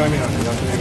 回目なんで、み